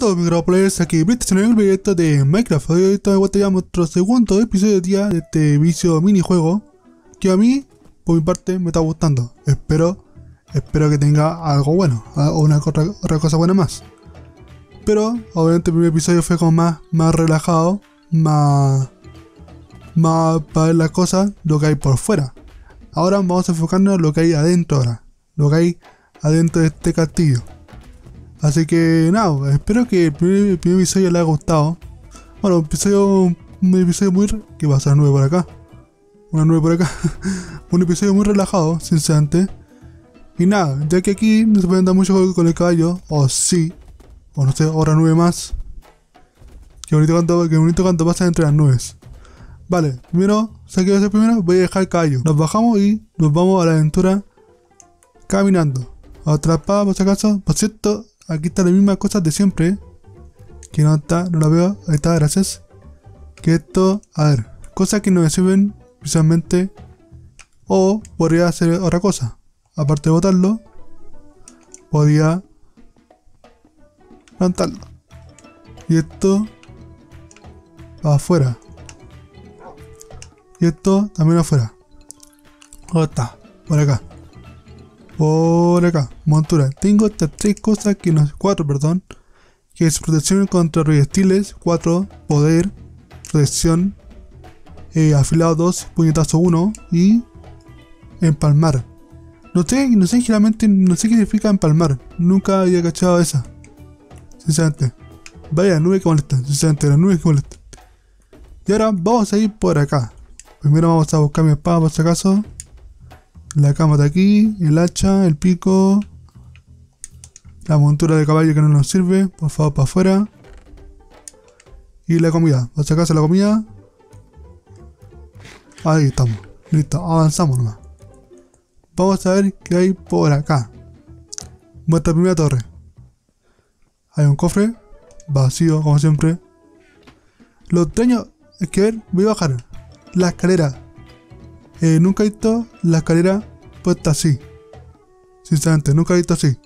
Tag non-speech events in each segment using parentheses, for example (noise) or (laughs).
todos microplayers, aquí British en el proyecto de Minecraft. Hoy estamos nuestro segundo episodio de este vicio minijuego que a mí, por mi parte, me está gustando. Espero, espero que tenga algo bueno o una otra, otra cosa buena más. Pero, obviamente, el primer episodio fue como más, más relajado, más, más para ver las cosas, lo que hay por fuera. Ahora vamos a enfocarnos en lo que hay adentro ahora, lo que hay adentro de este castillo. Así que nada, espero que el primer, episodio les haya gustado. Bueno, un episodio, un episodio muy... ¿Qué pasa? Una nube por acá. Una nube por acá. (laughs) un episodio muy relajado, sinceramente. Y nada, ya que aquí no se puede andar mucho con el caballo, o sí, o no sé, otra nube más. Qué bonito cuando, qué bonito pasa entre las nubes. Vale, primero, ¿sabes qué voy a hacer primero? Voy a dejar el caballo. Nos bajamos y nos vamos a la aventura caminando. Atrapada, por si acaso. Por cierto, aquí están las mismas cosas de siempre. Que no está, no la veo. Ahí está, gracias. Que esto, a ver, cosas que no me sirven precisamente. O podría hacer otra cosa. Aparte de botarlo, podría plantarlo. Y esto va afuera. Y esto también afuera. ¿Dónde está? Por acá. Por acá. Montura. Tengo estas tres cosas que no... Cuatro, perdón. Que es protección contra proyectiles. Cuatro. Poder. Protección. eh, afilado 2. Puñetazo 1. Y... Empalmar. No sé, no sé generalmente, no sé qué significa empalmar. Nunca había cachado esa. Sinceramente. Vaya nube que molesta. Sinceramente, la nube que molesta. Y ahora vamos a ir por acá. Primero vamos a buscar mi espada por si acaso. La cama de aquí, el hacha, el pico. La montura de caballo que no nos sirve. Por favor, para afuera. Y la comida. Por si acaso la comida. Ahí estamos. Listo, avanzamos nomás. Vamos a ver qué hay por acá. Nuestra primera torre. Hay un cofre. Vacío, como siempre. Lo extraño es que, a ver, voy a bajar. La escalera. Eh, nunca he visto la escalera puesta así. Sinceramente, nunca he visto así.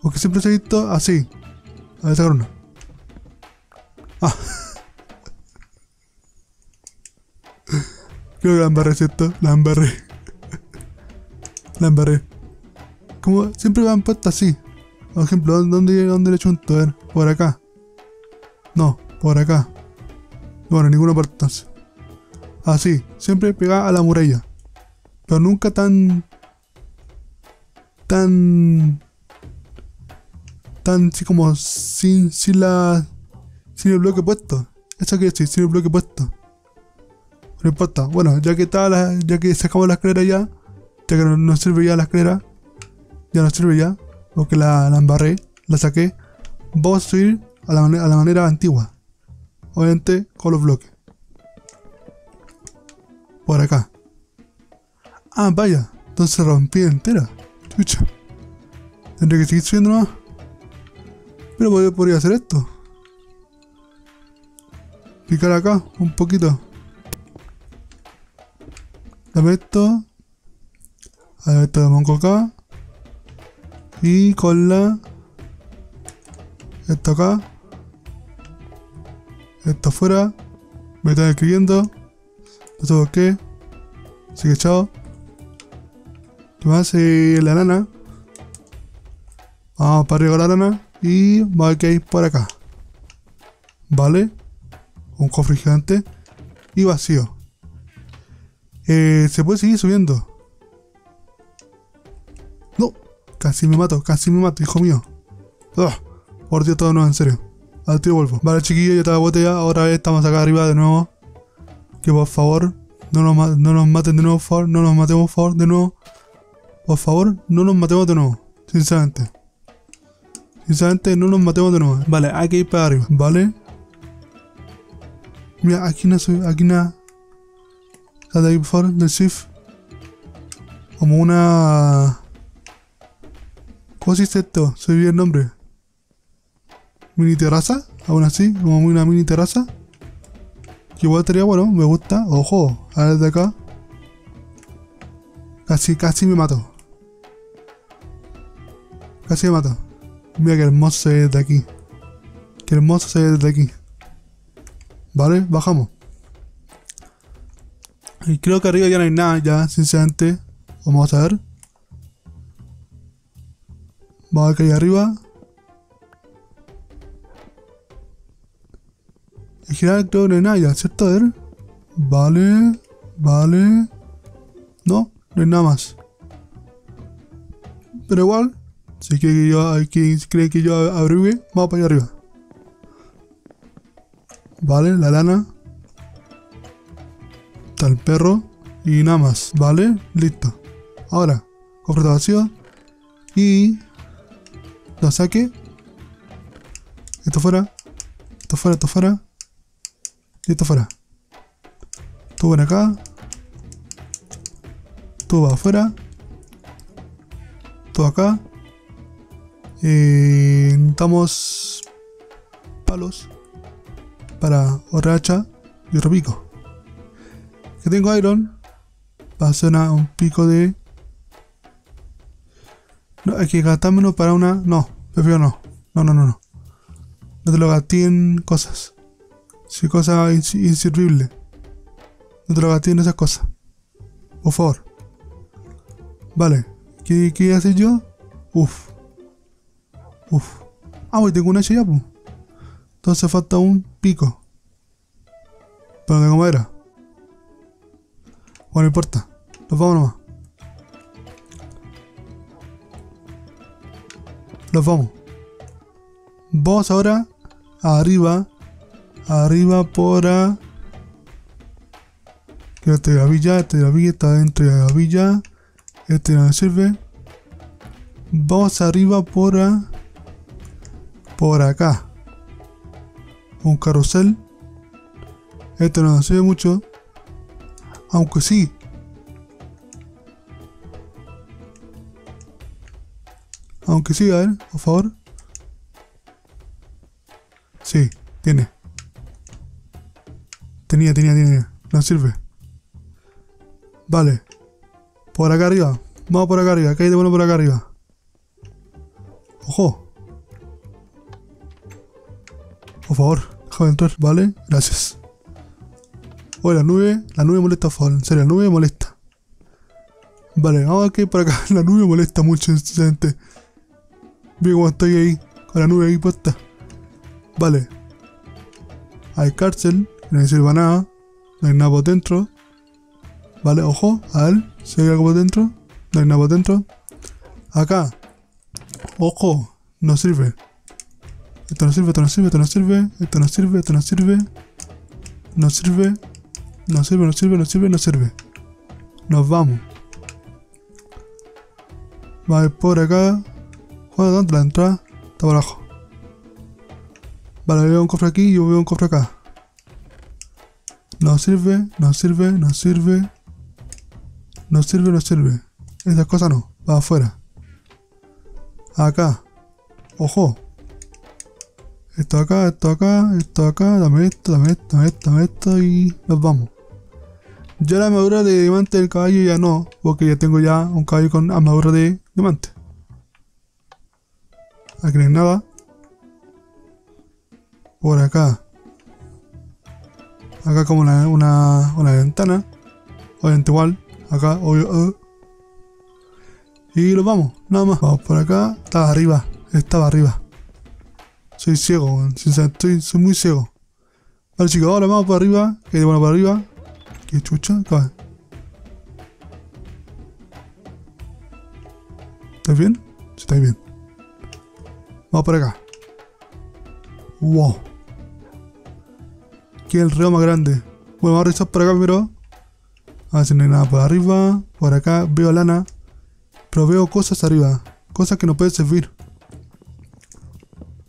Porque siempre se ha visto así. A ver, sacar una. Ah. (laughs) Creo que la embarré, ¿cierto? La embarré. (laughs) la embarré. Como siempre van puestas así. Por ejemplo, ¿dónde, dónde le chunto? A ver, por acá. No, por acá. Bueno, ninguna parte entonces. Así, siempre pegada a la muralla. Pero nunca tan. tan. tan así como sin, sin la. sin el bloque puesto. Eso quiere decir, sin el bloque puesto. No importa. Bueno, ya que está la, ya que sacamos la escalera ya, ya que no, sirve ya la escalera, ya no sirve ya, porque la, la embarré, la saqué. Vamos a subir a la, a la manera antigua. Obviamente con los bloques. Por acá. Ah, vaya. Entonces rompí entera. Chucha. Tendré que seguir subiendo nomás. Pero podría, hacer esto. Picar acá un poquito. Dame esto. A ver, esto lo pongo acá. Y con la... Esto acá. Esto afuera. Me están escribiendo. No por qué. Así que chao. ¿Qué más? Eh, la lana. Vamos para arriba la lana. Y vamos a hay por acá. Vale. Un cofre gigante. Y vacío. Eh, se puede seguir subiendo. No. Casi me mato. Casi me mato, hijo mío. Ugh, por Dios, todo no, en serio. Al tiro vuelvo. Vale, chiquillos, ya estaba botella. Ahora estamos acá arriba de nuevo. Que por favor, no nos, no nos maten de nuevo, por favor. No nos matemos, por favor, de nuevo. Por favor, no nos matemos de nuevo. Sinceramente. Sinceramente, no nos matemos de nuevo. Vale, hay que ir para arriba. Vale. Mira, aquí soy. Aquí nada. Sal de ahí, por favor, del shift. Como una. ¿Cómo se dice esto? Se el nombre. Mini terraza, aún así, como una mini terraza. Igual estaría bueno, me gusta. Ojo, a ver de acá. Casi, casi me mato. Casi me mato. Mira qué hermoso se ve de aquí. Qué hermoso se ve desde aquí. Vale, bajamos. Y creo que arriba ya no hay nada, ya, sinceramente. Vamos a ver. Vamos a ver que hay arriba. General creo que no nada ¿cierto? A ver. Vale, vale. No, no hay nada más. Pero igual, si quiere que yo, quien cree que yo abrigue, vamos para allá arriba. Vale, la lana. Está el perro. Y nada más, ¿vale? Listo. Ahora, cofre vacío. Y... Lo saque. Esto fuera. Esto fuera, esto fuera. Y esto fuera. Tú ven acá. Tú va afuera. Todo acá. Eh, necesitamos palos para otra hacha y otro pico. Que tengo iron. Va a ser un pico de... No, hay que gastármelo para una... No, prefiero no. No, no, no, no. No te lo gasté en cosas. Si cosas inservibles. No te lo gasté en esas cosas. Por favor. Vale. ¿Qué, qué hacer yo? Uf. Uf. Ah, voy, tengo una hacha ya, pues. Entonces falta un pico. Pero tengo madera. Bueno, no importa. Nos vamos nomás. Nos vamos. Vamos ahora arriba. Arriba por a... Este de la villa, este de la está dentro de la villa. Este no sirve. Vamos arriba por a... Por acá. Un carrusel. Este no sirve mucho. Aunque sí. Aunque sí, a ver, por favor. Sí, tiene. Tenía, tenía, tenía. No sirve. Vale. Por acá arriba. Vamos por acá arriba. ¿Qué hay de bueno por acá arriba? Ojo. Por favor, déjame entrar. Vale, gracias. Oh, la nube. La nube molesta, por favor. En serio, la nube molesta. Vale, vamos a ver por acá. (laughs) La nube molesta mucho, sinceramente. Mira cómo estoy ahí. Con la nube ahí puesta. Vale. Hay cárcel. No sirve nada. No hay nada por dentro. Vale, ojo. A ver. Si hay algo por dentro. No hay nada por dentro. Acá. Ojo. No sirve. Esto no sirve, esto no sirve, esto no sirve. Esto no sirve, esto no sirve. No sirve. No sirve, no sirve, no sirve, no sirve. Nos vamos. Vale, por acá. Juega dónde la entrada. Está abajo. Vale, veo un cofre aquí y yo veo un cofre acá. No sirve, no sirve, no sirve. No sirve, no sirve. Esas cosas no. Va afuera. Acá. Ojo. Esto acá, esto acá, esto acá. Dame esto, dame esto, dame esto, dame esto y nos vamos. Ya la armadura de diamante del caballo ya no, porque ya tengo ya un caballo con armadura de diamante. Aquí no hay nada. Por acá. Acá como una, una, ventana. Obviamente igual. Acá, obvio. uh. Y lo vamos, nada más. Vamos por acá. Estaba arriba. Estaba arriba. Soy ciego, weón. Soy muy ciego. Vale chicos, ahora vamos por arriba. Que hay bueno por arriba. ¿Qué chucha? Acá. ¿Estás bien? Sí, estáis bien. Vamos por acá. Wow. El río más grande. Bueno, vamos a revisar por acá primero. A ver si no hay nada por arriba. Por acá veo lana. Pero veo cosas arriba. Cosas que nos pueden servir.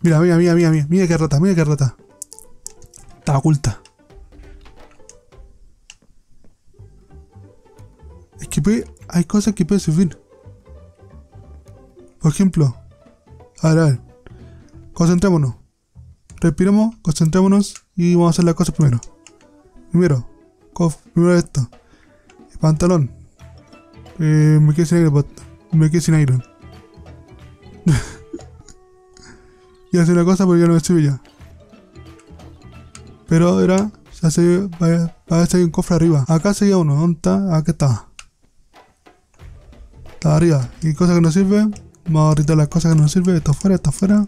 Mira, mira, mira, mira, mira. Mira qué rata, mira qué rata. Está oculta. Es que hay cosas que pueden servir. Por ejemplo. A ver, a ver. Concentrémonos. Respiremos, concentrémonos y vamos a hacer las cosas primero. Primero, primero esto. Pantalón. Eh, me quedé sin but- me quedé sin y (laughs) hacer una cosa porque ya no me sirve ya. Pero era... Se hace... Parece hay un cofre arriba. Acá seguía uno. ¿Dónde está? Aquí está. Está arriba. ¿Y cosas que no sirven? Vamos a ahorita las cosas que no sirven. Esto fuera, esto fuera.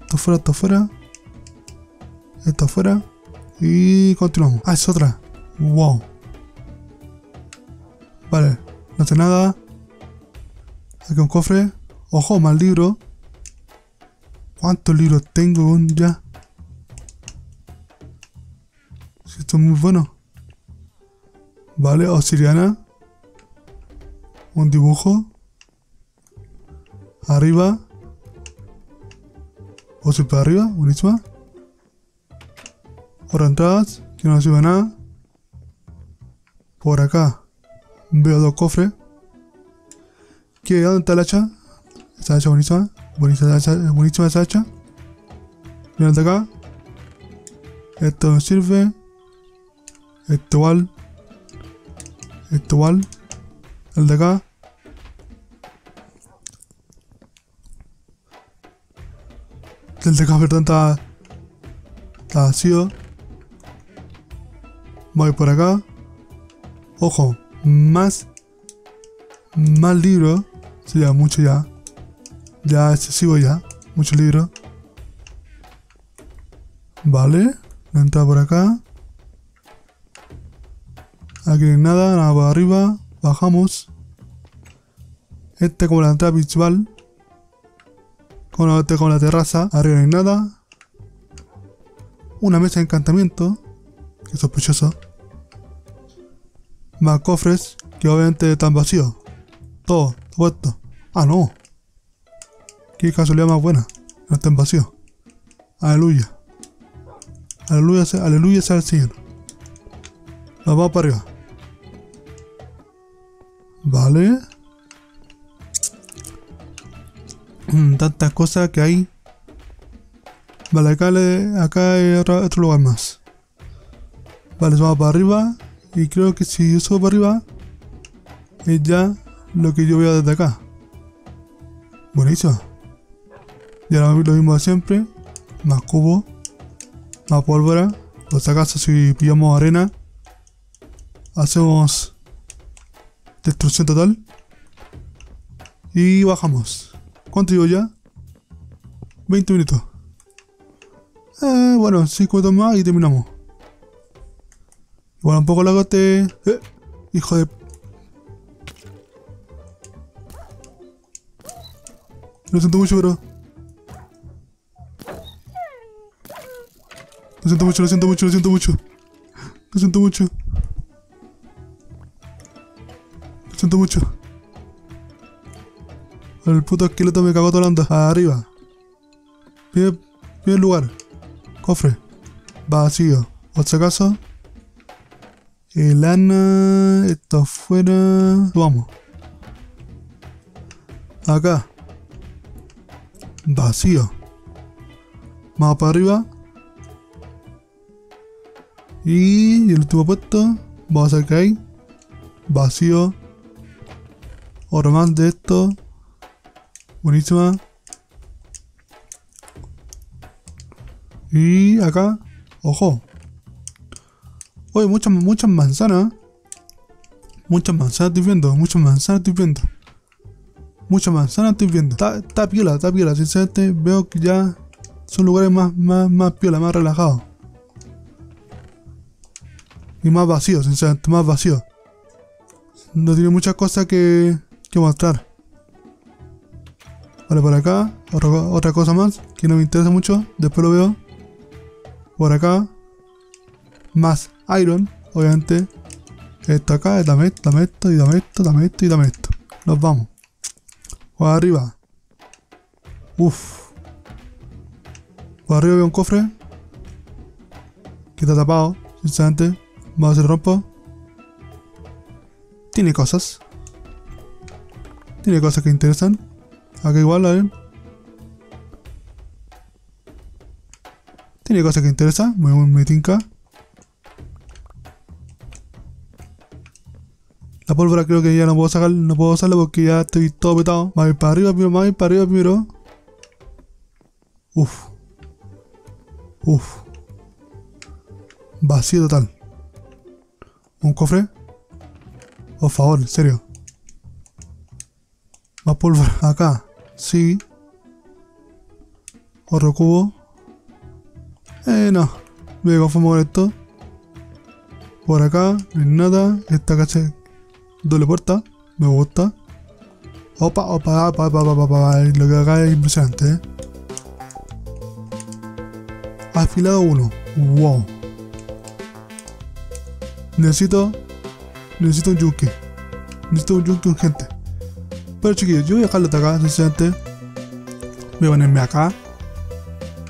Esto fuera, esto fuera. Esto fuera. Y continuamos. Ah, es otra. Wow. Vale. No hace nada. Aquí un cofre. Ojo, mal libro. ¿Cuántos libros tengo ya? esto es muy bueno. Vale, obsidiana. Un dibujo. Arriba. O si para arriba, buenísima. Ahora atrás, que no sirve nada. Por acá veo dos cofres. ¿Qué? ¿Dónde está el hacha? Esa hacha buenísima. Buenísima esa. Buenísima esa hacha. Miren de acá. Esto no sirve. Esto igual. Esto igual. El de acá. El de acá, perdón, está, está vacío. Voy por acá. Ojo, más. Más libros. Sería mucho ya. Ya excesivo ya. Mucho libro. Vale. Entra por acá. Aquí no hay nada, nada por arriba. Bajamos. Este como la entrada principal. Con este con la terraza. Arriba no hay nada. Una mesa de encantamiento. Qué sospechoso. Más cofres que obviamente están vacíos. Todo, todo esto. Ah, no. Qué casualidad más buena. No están vacíos. Aleluya. Aleluya, aleluya sea el Señor. Nos vamos para arriba. Vale. Mm, tantas cosas que hay. Vale, acá, le, acá hay otro lugar más. Vale, vamos para arriba. Y creo que si yo subo para arriba, es ya lo que yo veo desde acá. Buenísimo. Y ahora lo mismo de siempre. Más cubo. Más pólvora. Por si acaso si pillamos arena. Hacemos destrucción total. Y bajamos. ¿Cuánto llevo ya? 20 minutos. Eh, bueno, 5 minutos más y terminamos. Bueno, un poco la gote. Eh, hijo de. Lo siento mucho, bro. Lo siento mucho, lo siento mucho, lo siento mucho. Lo siento mucho. Lo siento mucho. El puto esqueleto me cagó todo Arriba. Bien, bien lugar. Cofre. Vacío. Por si acaso. El Ana, esto afuera. Vamos. Acá. Vacío. Más para arriba. Y el último puesto. Vamos a qué hay. Vacío. Oro más de esto. Buenísima. Y acá. Ojo. Oye, muchas, muchas manzanas. Muchas manzanas estoy viendo, muchas manzanas estoy viendo. Muchas manzanas estoy viendo. Está, piola, está piola. Sinceramente veo que ya son lugares más, más, más piola, más relajados. Y más vacíos, sinceramente, más vacíos. No tiene muchas cosas que, que mostrar. Vale, por acá, otra, otra cosa más que no me interesa mucho. Después lo veo. Por acá, más iron, obviamente. Esto acá, dame esto, dame esto, y dame esto, dame esto, y dame esto. Nos vamos. Por arriba. Uf. Por arriba veo un cofre. Que está tapado, sinceramente. Vamos a hacer rompo. Tiene cosas. Tiene cosas que interesan. Acá igual, a ver. Tiene cosas que interesan. Muy, muy, muy tinca. La pólvora creo que ya no puedo sacar, no puedo usarla porque ya estoy todo petado. Más para arriba primero, más para arriba primero. Uf. Uf. Vacío total. ¿Un cofre? Por favor, en serio. Más pólvora. (laughs) Acá. Sí. Otro cubo. Eh, no. Me conformo con esto. Por acá, no hay nada. Esta cacha doble puerta. Me gusta. Opa, opa, opa, opa, opa, opa. Lo que acá es impresionante, eh. Afilado 1. Wow. Necesito. Necesito un yunque. Necesito un yunque urgente. Pero chiquillos, yo voy a dejarlo de acá, sinceramente. Voy a ponerme acá.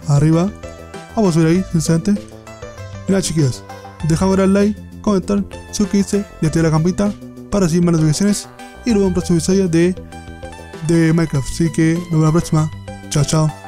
Arriba. Vamos a subir ahí, sinceramente. Mira chiquillos, dejamos el like, comentar, suscribirse y activar la campita para recibir más notificaciones. Y luego un próximo episodio de, de Minecraft. Así que nos vemos la próxima. Chao, chao.